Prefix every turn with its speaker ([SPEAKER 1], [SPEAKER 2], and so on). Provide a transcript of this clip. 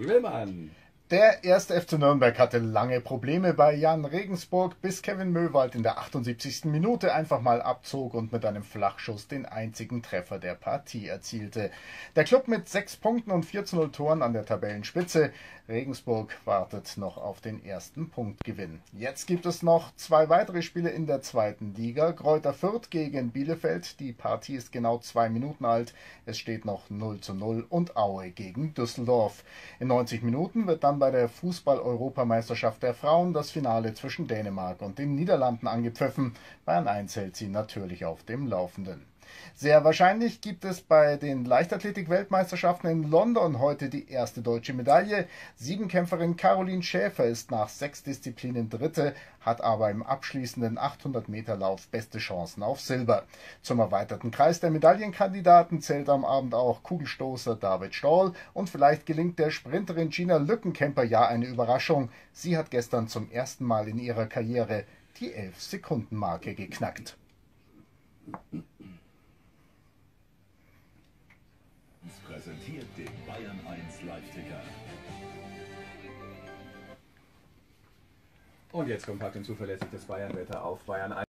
[SPEAKER 1] Willmann.
[SPEAKER 2] Der erste FC Nürnberg hatte lange Probleme bei Jan Regensburg, bis Kevin Möwald in der 78. Minute einfach mal abzog und mit einem Flachschuss den einzigen Treffer der Partie erzielte. Der Club mit sechs Punkten und 4 zu 0 Toren an der Tabellenspitze. Regensburg wartet noch auf den ersten Punktgewinn. Jetzt gibt es noch zwei weitere Spiele in der zweiten Liga. Kräuter Fürth gegen Bielefeld. Die Partie ist genau zwei Minuten alt. Es steht noch 0 zu 0 und Aue gegen Düsseldorf. In 90 Minuten wird dann bei der Fußball-Europameisterschaft der Frauen das Finale zwischen Dänemark und den Niederlanden angepfiffen. Bayern 1 hält sie natürlich auf dem Laufenden. Sehr wahrscheinlich gibt es bei den Leichtathletik-Weltmeisterschaften in London heute die erste deutsche Medaille. Siebenkämpferin Caroline Schäfer ist nach sechs Disziplinen Dritte, hat aber im abschließenden 800-Meter-Lauf beste Chancen auf Silber. Zum erweiterten Kreis der Medaillenkandidaten zählt am Abend auch Kugelstoßer David Stahl und vielleicht gelingt der Sprinterin Gina Lückenkämper ja eine Überraschung. Sie hat gestern zum ersten Mal in ihrer Karriere die 11-Sekunden-Marke geknackt.
[SPEAKER 3] Präsentiert den Bayern 1 Live-Ticker.
[SPEAKER 1] Und jetzt kommt Patrick zuverlässig das Bayern-Wetter auf Bayern 1.